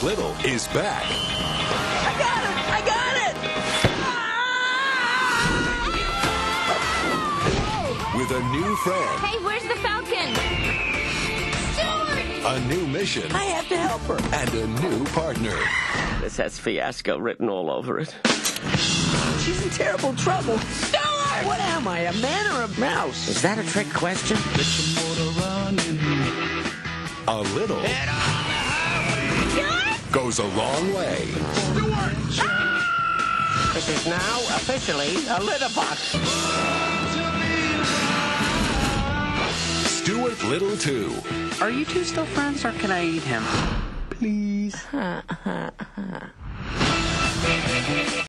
Stuart Little is back I got it! I got it! Ah! with a new friend, Hey, where's the Falcon? Stuart! a new mission, I have to help her. and a new partner. This has fiasco written all over it. She's in terrible trouble. Stuart! What am I, a man or a mouse? Is that a trick question? A little goes a long way. This is now officially a litter box. Stuart Little 2. Are you two still friends, or can I eat him? Please.